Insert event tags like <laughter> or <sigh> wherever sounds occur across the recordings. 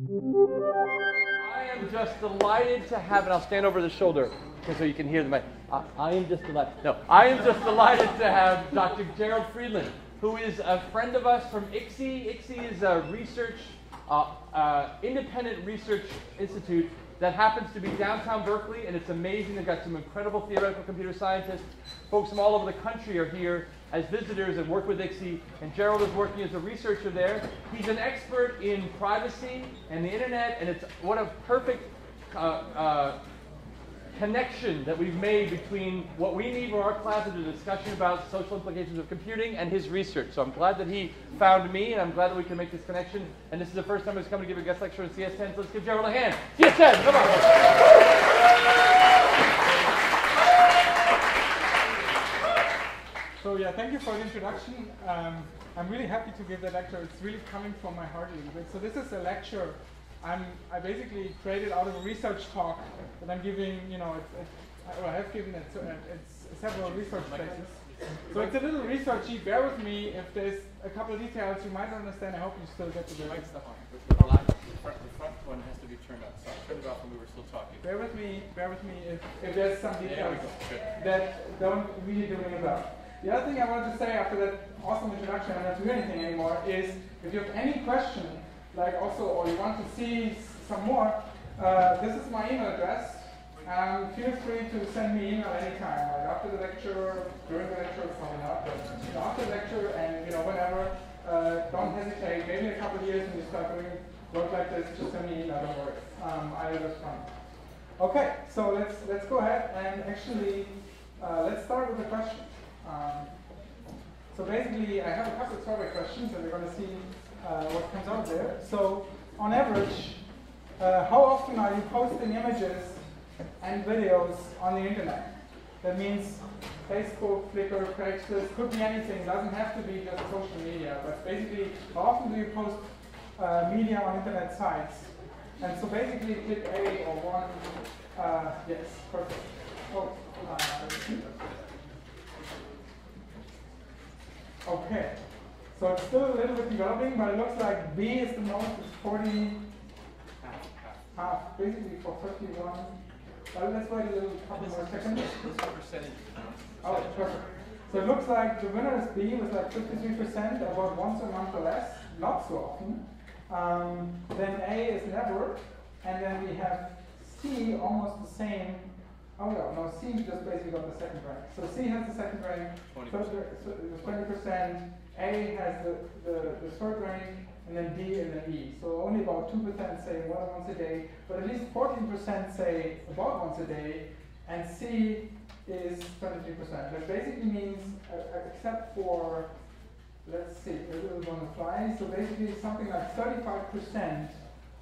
I am just delighted to have, and I'll stand over the shoulder so you can hear the mic. I, I am just delighted. No, I am just delighted to have Dr. Gerald Friedland, who is a friend of us from ICSI. ICSI is a research, uh, uh, independent research institute that happens to be downtown Berkeley, and it's amazing. They've got some incredible theoretical computer scientists. Folks from all over the country are here as visitors and work with ICSI, and Gerald is working as a researcher there. He's an expert in privacy and the internet, and it's what a perfect uh, uh, connection that we've made between what we need for our class is a discussion about social implications of computing and his research. So I'm glad that he found me, and I'm glad that we can make this connection. And this is the first time he's come to give a guest lecture in CS10, so let's give Gerald a hand. CS10, come on. So yeah, thank you for the introduction. Um, I'm really happy to give that lecture. It's really coming from my heart a little bit. So this is a lecture I'm, I basically created out of a research talk that I'm giving, you know, it's, it's, I have given it to, it's several research places. So it's a little researchy. Bear with me if there's a couple of details you might not understand. I hope you still get to the right stuff on. The, the, front, the front one has to be turned up. So I turned it off when we were still talking. Bear with me. Bear with me if, if there's some details that don't really do me about. The other thing I wanted to say after that awesome introduction, I'm not doing anything anymore, is if you have any question like also, or you want to see some more, uh, this is my email address. Um, feel free to send me email anytime, like after the lecture, during the lecture, probably not, but after the lecture and you know whenever. Uh, don't hesitate. Maybe in a couple of years when you start doing work like this, just send me email. Don't worry. Um, I will respond. Okay, so let's let's go ahead and actually uh, let's start with a question. Um, so basically, I have a couple of survey questions, and we're going to see uh, what comes out there. So on average, uh, how often are you posting images and videos on the internet? That means Facebook, Flickr, Craigslist, could be anything, doesn't have to be just social media, but basically, how often do you post uh, media on internet sites? And so basically, click A or one, uh, yes, perfect. Oh, uh, okay. So it's still a little bit developing, but it looks like B is the most, it's 40, half, basically for 51. Well, let's wait a little couple more seconds. percentage. Oh, perfect. So it looks like the winner is B with like 53%, about once a month or less, not so often. Um, then A is never, and then we have C almost the same. Oh no, no, C just basically got the second rank. So C has the second rank, 20%. A has the, the, the third rank, and then D and then E. So only about 2% say one once a day, but at least 14% say about once a day, and C is 23%. That basically means, uh, except for, let's see, a little on the fly, so basically something like 35%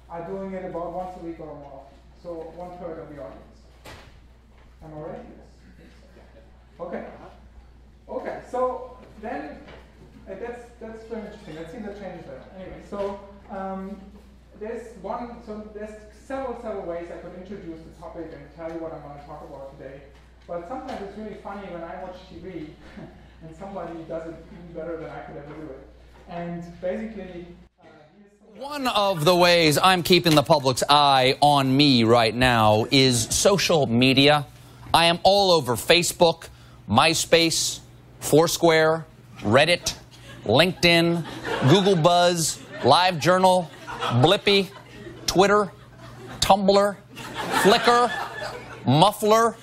are doing it about once a week or more. So one third of the audience. Am I right? Okay. Okay, so then uh, that's that's very interesting. Let's see the changes there. Anyway, so um, there's one. So there's several several ways I could introduce the topic and tell you what I'm going to talk about today. But sometimes it's really funny when I watch TV <laughs> and somebody does it even better than I could ever do it. And basically. Uh, one of the ways I'm keeping the public's eye on me right now is social media. I am all over Facebook, MySpace, Foursquare, Reddit, LinkedIn, Google Buzz, LiveJournal, Blippy, Twitter, Tumblr, Flickr, Muffler,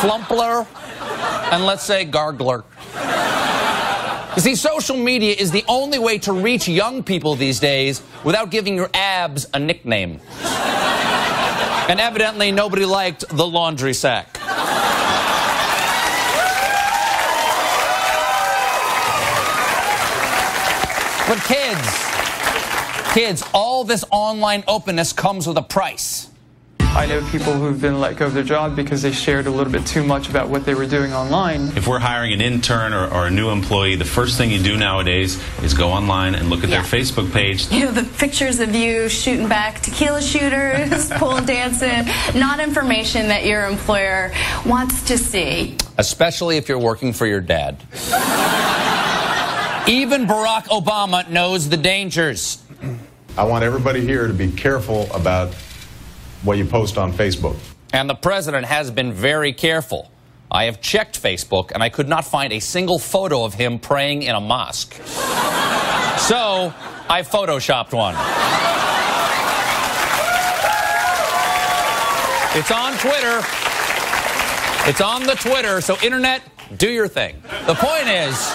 Flumpler, and let's say Gargler. You see, social media is the only way to reach young people these days without giving your abs a nickname. And evidently, nobody liked the laundry sack. But kids, kids, all this online openness comes with a price. I know people who've been let go of their job because they shared a little bit too much about what they were doing online. If we're hiring an intern or, or a new employee, the first thing you do nowadays is go online and look at yeah. their Facebook page. <laughs> You know, the pictures of you shooting back tequila shooters, <laughs> pole dancing, not information that your employer wants to see. Especially if you're working for your dad. Even Barack Obama knows the dangers. I want everybody here to be careful about what you post on Facebook. And the president has been very careful. I have checked Facebook and I could not find a single photo of him praying in a mosque. <laughs> so I photoshopped one. It's on Twitter. It's on the Twitter, so internet, do your thing. The point is,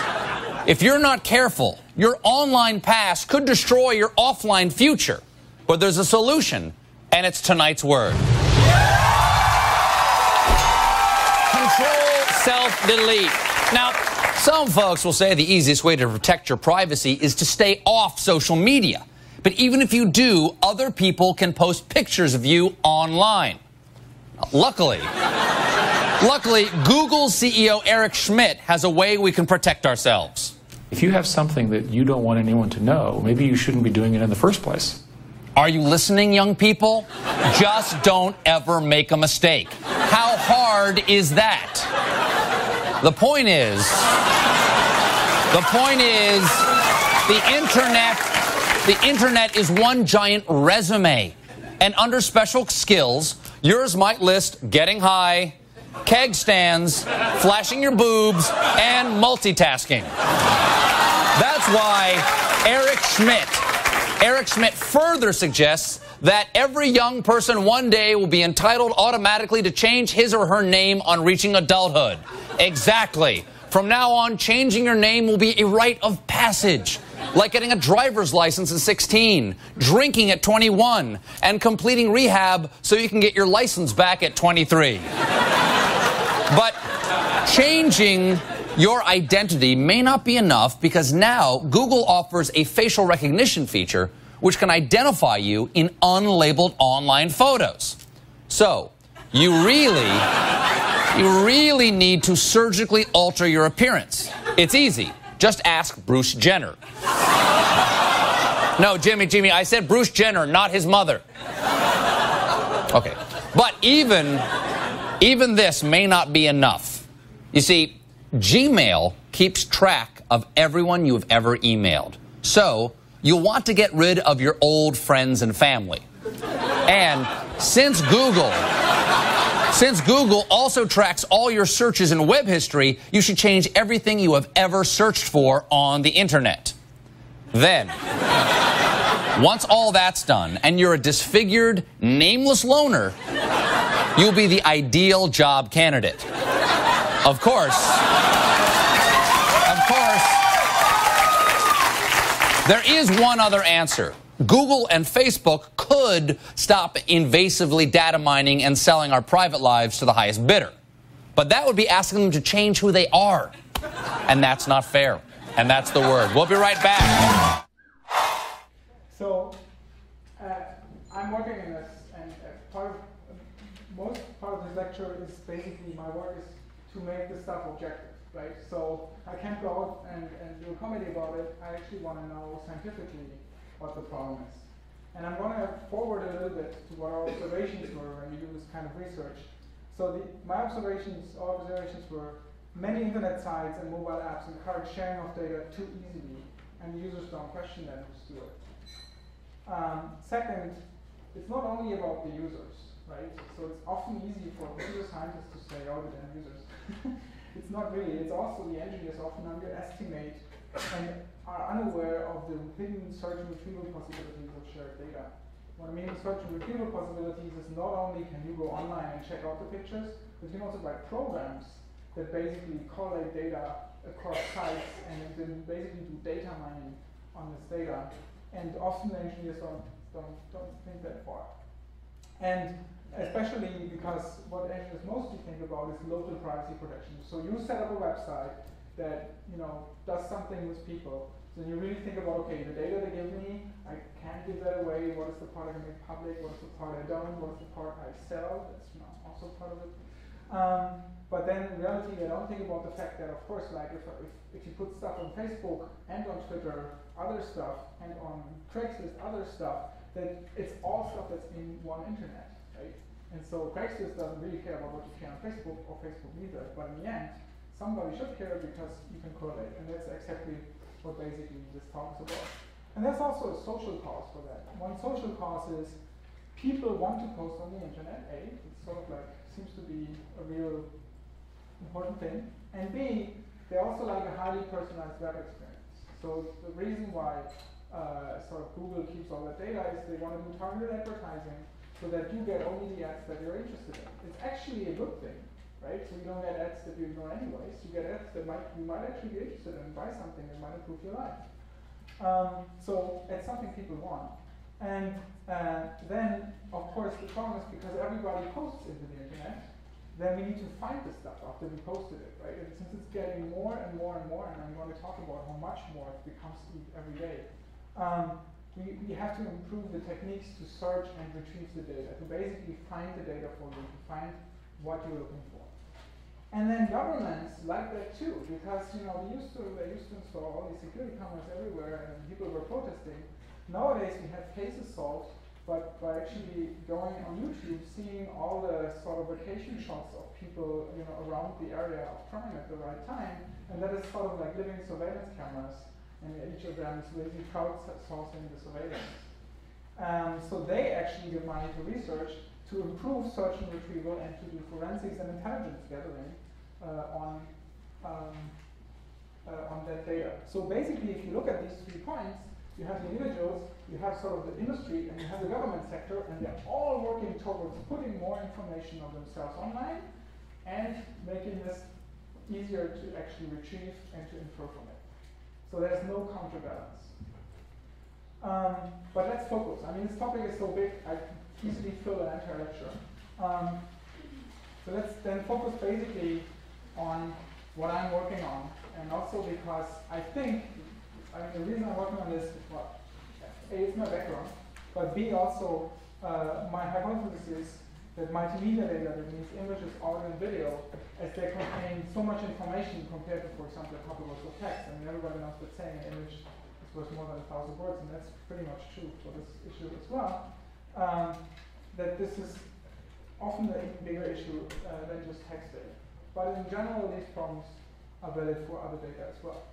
if you're not careful, your online past could destroy your offline future. But there's a solution, and it's tonight's word. Control self delete. Now, some folks will say the easiest way to protect your privacy is to stay off social media. But even if you do, other people can post pictures of you online. Luckily, luckily, Google CEO Eric Schmidt has a way we can protect ourselves. If you have something that you don't want anyone to know, maybe you shouldn't be doing it in the first place. Are you listening, young people? Just don't ever make a mistake. How hard is that? The point is, the point is, the internet, the internet is one giant resume. And under special skills, yours might list getting high, keg stands, flashing your boobs, and multitasking. That's why Eric Schmidt Eric Schmidt further suggests that every young person one day will be entitled automatically to change his or her name on reaching adulthood. Exactly. From now on, changing your name will be a rite of passage, like getting a driver's license at 16, drinking at 21, and completing rehab so you can get your license back at 23. but changing your identity may not be enough because now Google offers a facial recognition feature which can identify you in unlabeled online photos. So, you really, you really need to surgically alter your appearance. It's easy. Just ask Bruce Jenner. No, Jimmy, Jimmy, I said Bruce Jenner, not his mother. Okay. But even, even this may not be enough. You see, Gmail keeps track of everyone you've ever emailed. So you'll want to get rid of your old friends and family. And since Google, since Google also tracks all your searches in web history, you should change everything you have ever searched for on the internet. Then, once all that's done and you're a disfigured, nameless loner, you'll be the ideal job candidate. Of course, of course, there is one other answer. Google and Facebook could stop invasively data mining and selling our private lives to the highest bidder. But that would be asking them to change who they are. And that's not fair. And that's the word. We'll be right back. So, uh, I'm working in this, and uh, part of, most part of this lecture is basically my work is to make the stuff objective, right? So I can't go out and, and do a comedy about it. I actually want to know scientifically what the problem is. And I'm going to forward a little bit to what our observations were when we do this kind of research. So the, my observations, observations were many internet sites and mobile apps encourage sharing of data too easily, and users don't question them who's do it. Um, second, it's not only about the users, right? So it's often easy for computer scientists to say, oh, the damn users. <laughs> it's not really. It's also the engineers often underestimate and are unaware of the hidden search and retrieval possibilities of shared data. What I mean with search and retrieval possibilities is not only can you go online and check out the pictures, but you can also write programs that basically collate data across sites and then basically do data mining on this data. And often engineers don't, don't, don't think that far. And especially because what engineers mostly think about is local privacy protection. So you set up a website that you know does something with people. So you really think about okay, the data they give me, I can't give that away. What is the part I make public? What is the part I don't? What is the part I sell? That's also part of it. Um, but then in reality, they don't think about the fact that, of course, like if, if, if you put stuff on Facebook and on Twitter, other stuff, and on Craigslist, other stuff, that it's all stuff that's in one internet? And so Craigslist doesn't really care about what you share on Facebook or Facebook neither, but in the end, somebody should care because you can correlate, and that's exactly what basically this talk is about. And there's also a social cause for that. One social cause is people want to post on the internet. A, it's sort of like seems to be a real important thing. And B, they also like a highly personalized web experience. So the reason why uh, sort of Google keeps all that data is they want to do targeted advertising so that you get only the ads that you're interested in. It's actually a good thing, right? So you don't get ads that you ignore anyways. You get ads that might you might actually be interested in, buy something that might improve your life. Um, so it's something people want. And uh, then, of course, the problem is because everybody posts into the internet, then we need to find the stuff after we posted it, right? And since it's getting more and more and more, and I'm going to talk about how much more it becomes every day, um, we, we have to improve the techniques to search and retrieve the data, to basically find the data for you, to find what you're looking for. And then governments like that too, because you know they used to they used to install all these security cameras everywhere, and people were protesting. Nowadays we have cases solved but by actually going on YouTube, seeing all the sort of vacation shots of people, you know, around the area of crime at the right time, and that is sort of like living surveillance cameras, and of them is really crowdsourcing the surveillance. Um, so they actually give money to research to improve search and retrieval and to do forensics and intelligence gathering uh, on um, uh, on that data. So basically, if you look at these three points, you have the individuals, you have sort of the industry, and you have the government sector, and they're all working towards putting more information of themselves online and making this easier to actually retrieve and to infer from it. So there's no counterbalance. Um, but let's focus. I mean, this topic is so big, I easily fill an entire lecture. Um, so let's then focus basically on what I'm working on, and also because I think I mean, the reason I'm working on this, is well, A, it's my background, but B, also, uh, my hypothesis is that multimedia data, that means images, audio, and video, as they contain so much information compared to, for example, a couple of text. I mean, everybody knows that saying an image is worth more than a thousand words, and that's pretty much true for this issue as well. Um, that this is often a bigger issue uh, than just text data. But in general, these problems are valid for other data as well.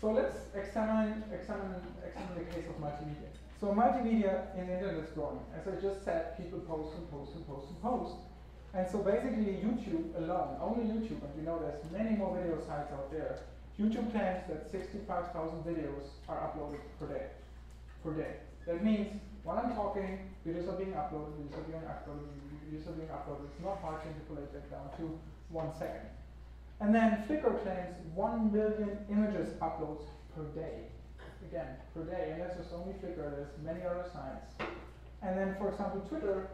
So let's examine, examine, examine the case of multimedia. So multimedia in the internet is growing. As I just said, people post and post and post and post. And so basically YouTube alone, only YouTube, and you know there's many more video sites out there, YouTube claims that 65,000 videos are uploaded per day. Per day. That means while I'm talking, videos are being uploaded, videos are being uploaded, videos are being uploaded. It's not hard to interpolate that down to one second. And then Flickr claims 1 million images uploads per day. Again, per day. And that's just only Flickr, there's many other sites. And then, for example, Twitter.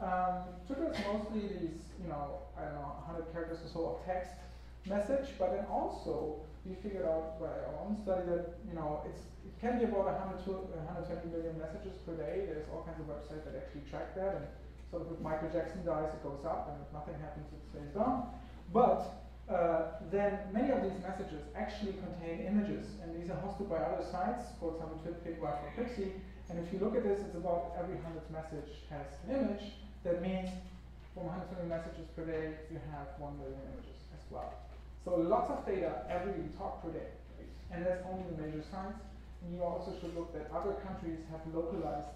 Um, Twitter is mostly these, you know, I don't know, 100 characters or so of text message, but then also we figured out by our own study that, you know, it's, it can be about 100 to 120 million messages per day. There's all kinds of websites that actually track that. And of if Michael Jackson dies, it goes up, and if nothing happens, it stays down. But uh, then many of these messages actually contain images, and these are hosted by other sites, for example, TwitPic, or Pixie. And if you look at this, it's about every 100th message has an image. That means from 120 messages per day, you have 1 million images as well. So lots of data every talk per day. And that's only the major signs. And you also should look that other countries have localized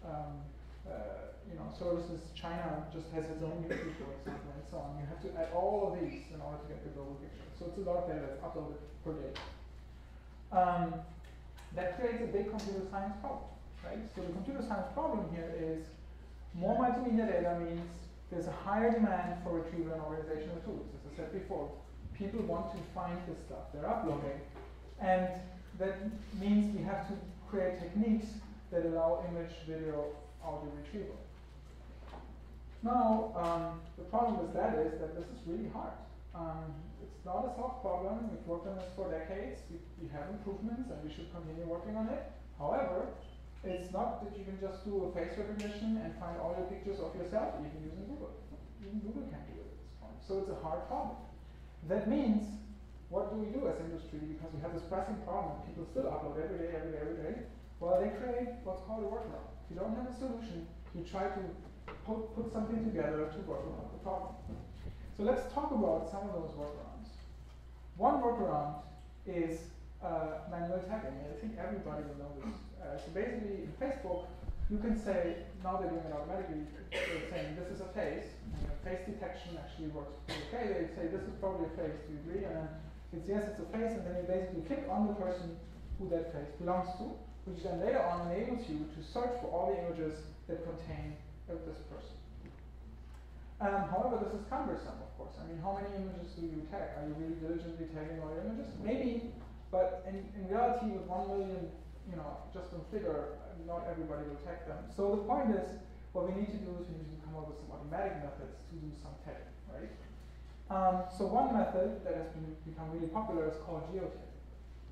um, uh, you know, services. China just has its own YouTube, for example, and so on. You have to add all of these in order to get the global picture. So it's a lot of data that's uploaded per day. Um, that creates a big computer science problem, right? So the computer science problem here is more multimedia data means there's a higher demand for retrieval and organizational tools. As I said before, people want to find the stuff they're uploading. And that means we have to create techniques that allow image, video, audio retrieval. Now, um, the problem with that is that this is really hard. Um, it's not a solved problem. We've worked on this for decades. We, we have improvements and we should continue working on it. However, it's not that you can just do a face recognition and find all your pictures of yourself even using Google. Even Google can't do it at this point. So it's a hard problem. That means, what do we do as industry? Because we have this pressing problem. People still upload every day, every day, every day. Well, they create what's called a workaround. If you don't have a solution, you try to put, put something together to work around the problem. So let's talk about some of those workarounds. One workaround is uh, manual tagging. I think everybody will know this. Uh, so basically, in Facebook, you can say, now they're doing it automatically, they're saying this is a face. And face detection actually works okay. They say this is probably a face, do you agree? And then it's yes, it's a face, and then you basically click on the person who that face belongs to, which then later on enables you to search for all the images that contain this person. Um, however, this is cumbersome, of course. I mean, how many images do you tag? Are you really diligently tagging all your images? Maybe, but in, in reality, with one million, you know, just on Flickr, not everybody will tag them. So the point is, what we need to do is we need to come up with some automatic methods to do some tagging, right? Um, so one method that has been, become really popular is called geotagging.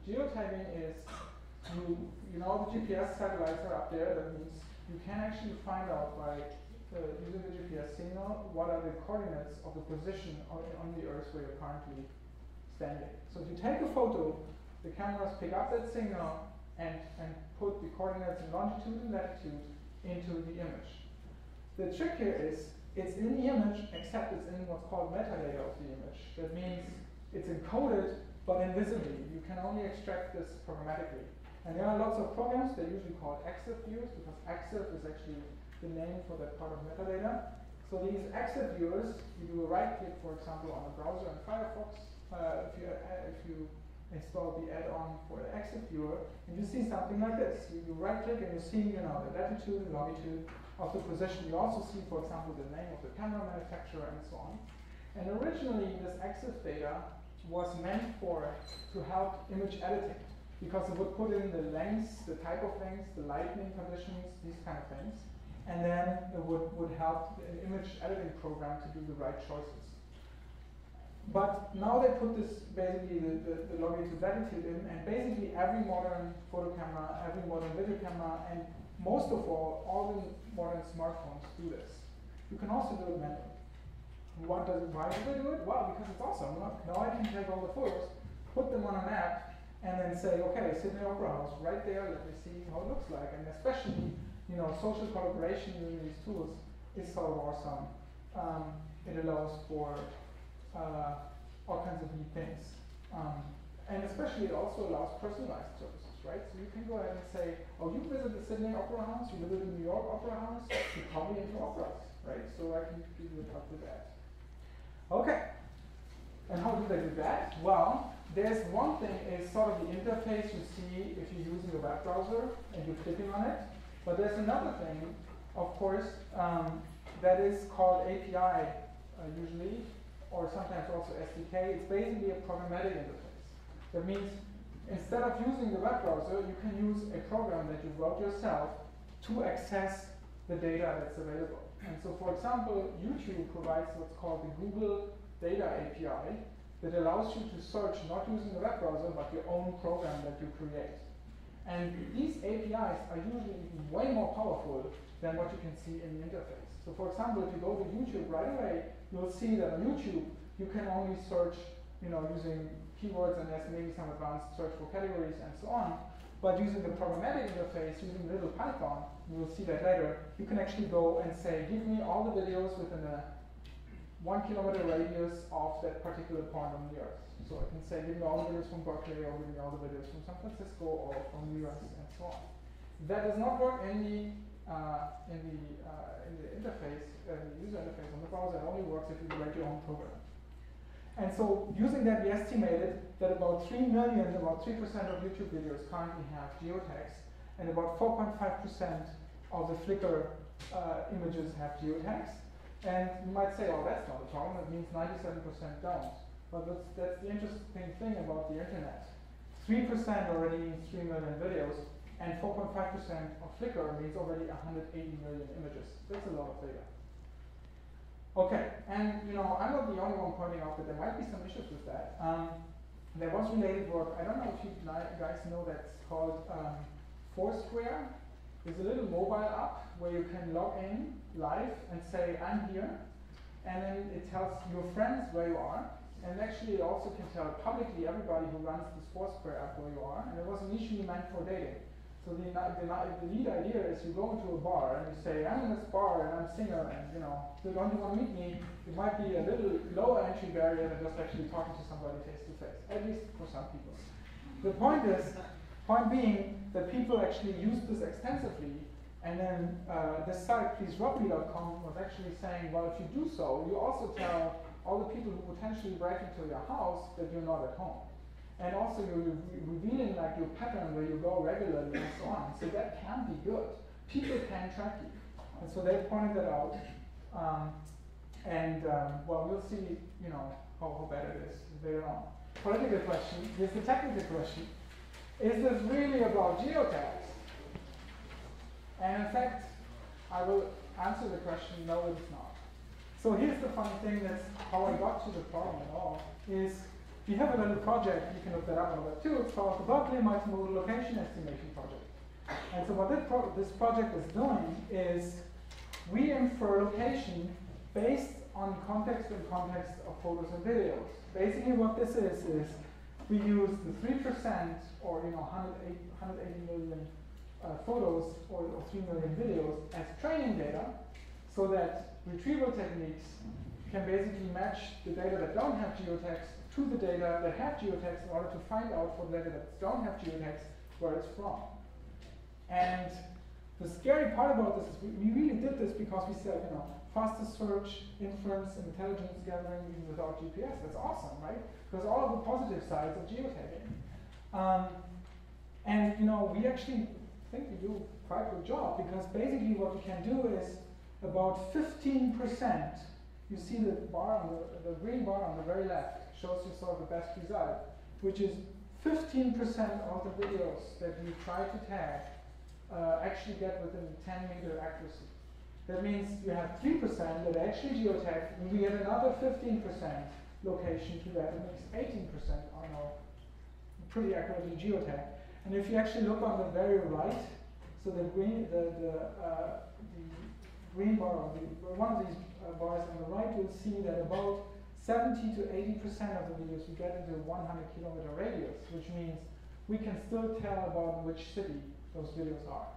Geotagging is you, you know the GPS satellites are up there. That means you can actually find out by uh, using the GPS signal what are the coordinates of the position on, on the Earth where you're currently standing. So if you take a photo, the cameras pick up that signal and, and put the coordinates in longitude and latitude into the image. The trick here is it's in the image, except it's in what's called metadata of the image. That means it's encoded, but invisibly. You can only extract this programmatically. And there are lots of programs, they're usually called EXIF viewers, because EXIF is actually the name for that part of metadata. So these EXIF viewers, you do a right click, for example, on a browser in Firefox. Uh, if, you, uh, if you install the add-on for the EXIF viewer, and you see something like this. You, you right click and you see, you know, the latitude and longitude of the position. You also see, for example, the name of the camera manufacturer and so on. And originally, this EXIF data was meant for to help image editing because it would put in the lengths, the type of lengths, the lighting conditions, these kind of things. And then it would, would help an image editing program to do the right choices. But now they put this basically the, the, the longitude latitude in, and basically every modern photo camera, every modern video camera, and most of all, all the modern smartphones do this. You can also do it manually. What does why do they do it? Well, because it's awesome. Now I can take all the photos, put them on a map, and then say, okay, Sydney Opera House, right there, let me see how it looks like. And especially, you know, social collaboration using these tools is so awesome. Um, it allows for uh, all kinds of neat things. Um, and especially it also allows personalized services, right? So you can go ahead and say, oh, you visited the Sydney Opera House, you visited the New York Opera House, you probably into operas, right? So I can give you a talk with that. Okay. And how do they do that? Well, there's one thing is sort of the interface you see if you're using a web browser and you're clicking on it. But there's another thing, of course, um, that is called API uh, usually, or sometimes also SDK. It's basically a programmatic interface. That means instead of using the web browser, you can use a program that you wrote yourself to access the data that's available. And so, for example, YouTube provides what's called the Google Data API that allows you to search not using the web browser, but your own program that you create. And these APIs are usually way more powerful than what you can see in the interface. So for example, if you go to YouTube right away, you'll see that on YouTube, you can only search you know, using keywords and maybe some advanced search for categories and so on. But using the programmatic interface, using little Python, we will see that later, you can actually go and say, give me all the videos within a one kilometer radius of that particular point on the Earth. So I can say, give me all the videos from Berkeley, or give me all the videos from San Francisco, or from the US, and so on. That does not work the uh, in the uh, in the interface, uh, the user interface on the browser. It only works if you write your own program. And so using that, we estimated that about 3 million, about 3% of YouTube videos currently have geotags, and about 4.5% of the Flickr uh, images have geotags. And you might say, oh, that's not a problem, that means 97% don't. But that's, that's the interesting thing about the internet. 3% already means 3 million videos, and 4.5% of Flickr means already 180 million images. That's a lot of data. Okay, and you know, I'm not the only one pointing out that there might be some issues with that. Um, there was related work, I don't know if you guys know that's called um, Foursquare. It's a little mobile app where you can log in live and say, I'm here. And then it tells your friends where you are. And actually, it also can tell publicly everybody who runs this Foursquare app where you are. And it was initially meant for dating. So the, the, the, lead idea is you go into a bar and you say, I'm in this bar and I'm a singer and you know, don't you want to meet me? It might be a little lower entry barrier than just actually talking to somebody face to face, at least for some people. the point is, point being that people actually use this extensively, and then uh, this site, pleaserobme.com, was actually saying, well, if you do so, you also tell all the people who potentially break into your house that you're not at home. And also you're revealing like your pattern where you go regularly and so on. So that can be good. People can track you. And so they pointed that out. Um, and um, well, we'll see, you know, how, how bad it is later on. Political question, here's the technical question. Is this really about geotags? And in fact, I will answer the question, no, it's not. So here's the funny thing that's how I got to the problem at all, is we have a little project, you can look that up on the web too, it's called the Berkeley Multimodal Location Estimation Project. And so what this, pro this project is doing is we infer location based on context and context of photos and videos. Basically what this is, is we use the 3% or you know 180, 180 million uh, photos or, or 3 million videos as training data so that retrieval techniques can basically match the data that don't have geotags to the data that have geotags in order to find out for the data that don't have geotags where it's from. And the scary part about this is we, we really did this because we said, you know, faster search, inference, intelligence gathering even without GPS. That's awesome, right? Because all of the positive sides of geotagging. Um, and you know, we actually think we do quite a good job because basically what we can do is about 15%, you see the bar on the, the green bar on the very left shows you the best result, which is 15% of the videos that we try to tag uh, actually get within 10 meter accuracy. That means you have 3% that actually geotag, and we get another 15% location to that. It makes 18% on our pretty accurately geotag. And if you actually look on the very right, so the green, the, the, uh, the green bar, the, one of these uh, bars on the right, you'll see that about 70 to 80% of the videos we get into 100 kilometer radius, which means we can still tell about which city those videos are.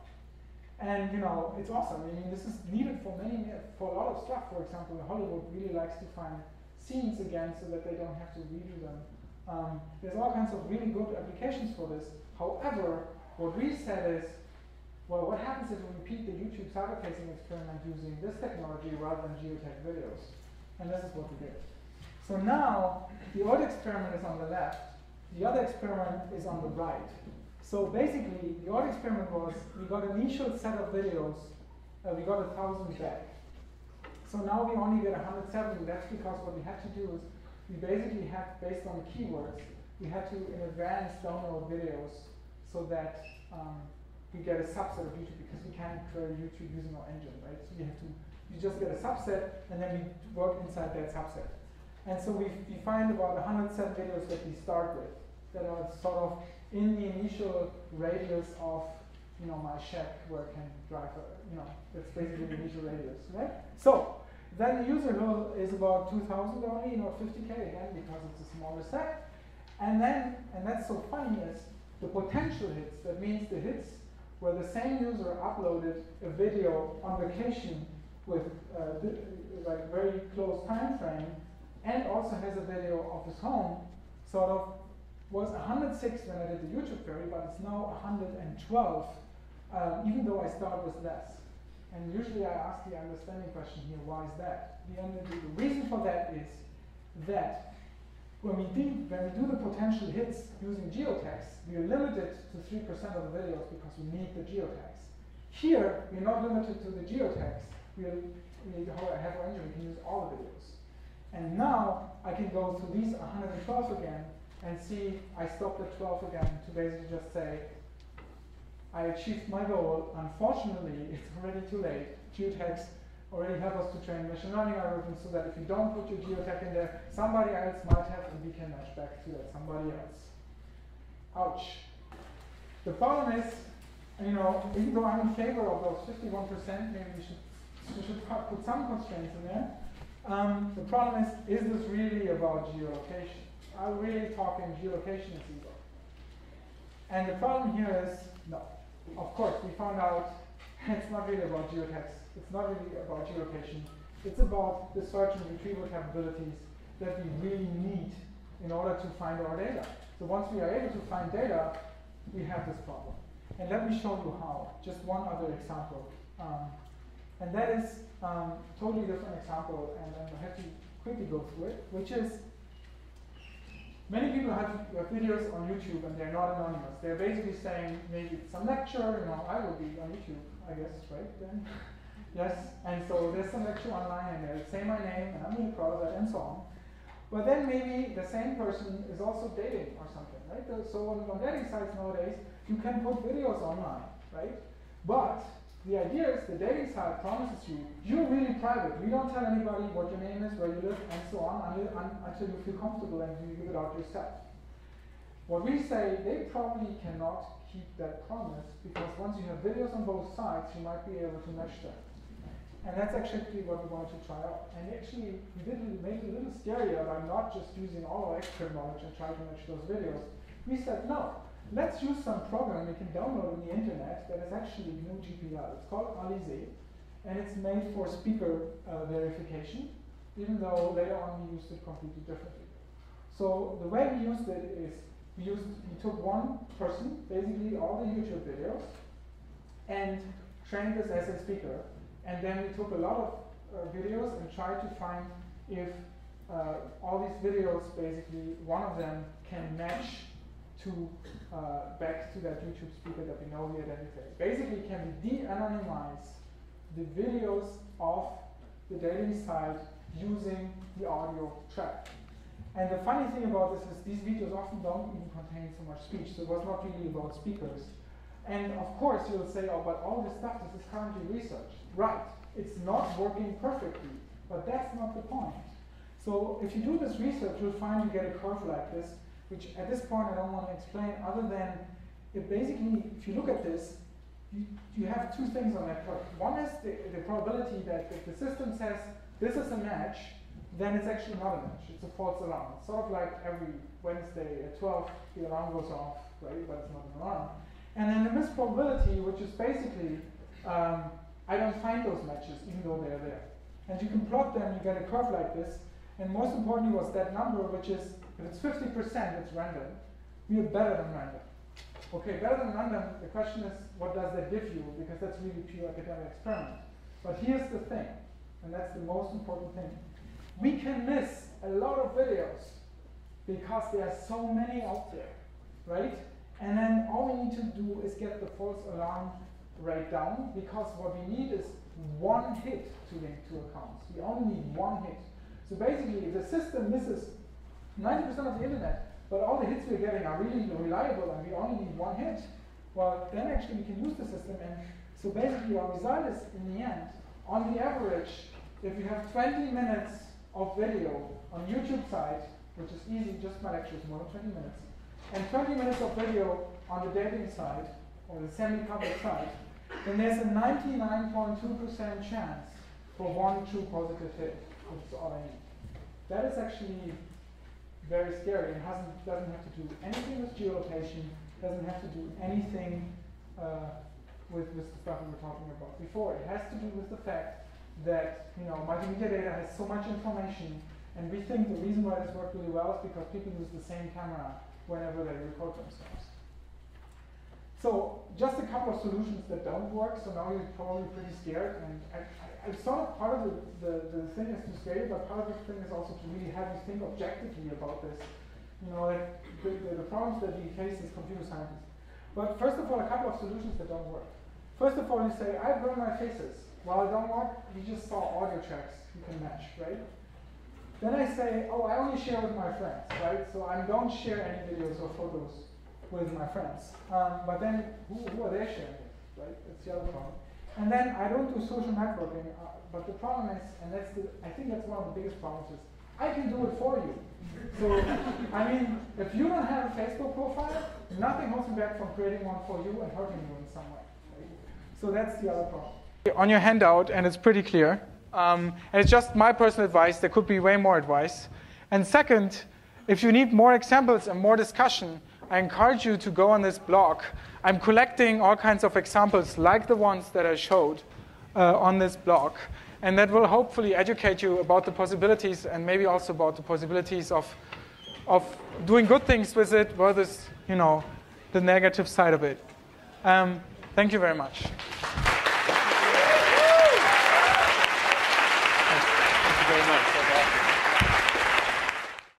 And you know, it's awesome. I mean, this is needed for many, for a lot of stuff. For example, Hollywood really likes to find scenes again so that they don't have to redo them. Um, there's all kinds of really good applications for this. However, what we said is, well, what happens if we repeat the YouTube cyber-casing experiment using this technology rather than geotag videos? And this is what we did. So now, the old experiment is on the left, the other experiment is on the right. So basically, the old experiment was we got an initial set of videos, uh, we got a thousand back. So now we only get 170. That's because what we had to do is we basically had, based on keywords, we had to in advance download videos so that um, we get a subset of YouTube because we can't query YouTube using our engine, right? So we have to, you just get a subset and then we work inside that subset. And so we, we find about 107 videos that we start with that are sort of in the initial radius of you know my shack where I can drive. A, you know, that's basically the initial radius, right? So then the user load is about 2,000 only, not 50k again because it's a smaller set. And then, and that's so funny is the potential hits. That means the hits where the same user uploaded a video on vacation with uh, like very close time frame and also has a video of his home sort of was 106 when I did the YouTube query, but it's now 112, um, even though I start with less. And usually I ask the understanding question here, why is that? The, the reason for that is that when we, do, when we do the potential hits using geotags, we are limited to 3% of the videos because we need the geotags. Here, we're not limited to the geotags. We, we have our engine, we can use all the videos. And now I can go to these 112 again and see I stopped at 12 again to basically just say, I achieved my goal. Unfortunately, <laughs> it's already too late. Geotags already help us to train machine learning algorithms so that if you don't put your geotag in there, somebody else might have and we can match back to that somebody else. Ouch. The problem is, you know, even though I'm in favor of those 51%, maybe we should, we should put some constraints in there. Um, the problem is, is this really about geolocation? Are we really talking geolocation as ego? And the problem here is, no. Of course, we found out <laughs> it's not really about geotags. It's not really about geolocation. It's about the search and retrieval capabilities that we really need in order to find our data. So once we are able to find data, we have this problem. And let me show you how. Just one other example. Um, and that is um, totally different example, and I have to quickly go through it, which is many people have, have videos on YouTube and they're not anonymous. They're basically saying maybe some lecture, you know, I will be on YouTube, I guess, right then? <laughs> yes, and so there's some lecture online and they say my name and I'm really proud of that and so on. But then maybe the same person is also dating or something, right? So on, on dating sites nowadays, you can put videos online, right? But the idea is the dating site promises you, you're really private. We don't tell anybody what your name is, where you live, and so on until you feel comfortable and you give it out yourself. What we say, they probably cannot keep that promise because once you have videos on both sides, you might be able to mesh them. And that's actually what we wanted to try out. And actually, we did make it a little scarier by not just using all our expert knowledge and try to match those videos. We said, no, Let's use some program we can download on the internet that is actually GNU GPL. It's called Alize, and it's made for speaker uh, verification, even though later on we used it completely differently. So the way we used it is we used we took one person, basically all the YouTube videos, and trained this as a speaker, and then we took a lot of uh, videos and tried to find if uh, all these videos, basically, one of them can match to uh, back to that YouTube speaker that we know we identified. Basically, can we de-anonymize the videos of the dating site using the audio track. And the funny thing about this is these videos often don't even contain so much speech, so it was not really about speakers. And of course you'll say, oh, but all this stuff, this is currently research. Right, it's not working perfectly, but that's not the point. So if you do this research, you'll find you get a curve like this, which at this point I don't want to explain other than it basically, if you look at this, you, you have two things on that curve. One is the, the probability that if the system says this is a match, then it's actually not a match. It's a false alarm. It's sort of like every Wednesday at 12, the alarm goes off, right? But it's not an alarm. And then the miss probability, which is basically um, I don't find those matches even though they're there. And you can plot them, you get a curve like this. And most importantly was that number, which is if it's 50%, it's random. We are better than random. Okay, better than random, the question is, what does that give you? Because that's really pure academic experiment. But here's the thing, and that's the most important thing. We can miss a lot of videos because there are so many out there, right? And then all we need to do is get the false alarm rate down because what we need is one hit to link two accounts. We only need one hit. So basically, if the system misses 90% of the internet, but all the hits we're getting are really reliable and we only need one hit, well, then actually we can use the system. And so basically our result is, in the end, on the average, if you have 20 minutes of video on YouTube site, which is easy, just my lectures, more than 20 minutes, and 20 minutes of video on the dating site, or the semi-covered site, then there's a 99.2% chance for one true positive hit, which is all I need. That is actually very scary and hasn't, doesn't have to do anything with geolocation, doesn't have to do anything uh, with, with the stuff we were talking about before. It has to do with the fact that you know multimedia data has so much information, and we think the reason why this worked really well is because people use the same camera whenever they record themselves. So just a couple of solutions that don't work. So now you're probably pretty scared, and I, I, sort of part of the, the, the thing is to scare but part of the thing is also to really have you think objectively about this. You know, the, the, problems that we face as computer scientists. But first of all, a couple of solutions that don't work. First of all, you say, I've learned my faces. Well, I don't work. You just saw audio tracks you can match, right? Then I say, oh, I only share with my friends, right? So I don't share any videos or photos with my friends. Um, but then who, who are they sharing it, right? That's the other problem. And then I don't do social networking, uh, but the problem is, and that's the, I think that's one of the biggest problems is, I can do it for you. So, I mean, if you don't have a Facebook profile, nothing holds me back from creating one for you and hurting you in some way. Right? So that's the other problem. On your handout, and it's pretty clear, um, and it's just my personal advice, there could be way more advice. And second, if you need more examples and more discussion, I encourage you to go on this blog. I'm collecting all kinds of examples like the ones that I showed uh, on this blog. And that will hopefully educate you about the possibilities and maybe also about the possibilities of of doing good things with it versus, you know, the negative side of it. Um, thank you very much.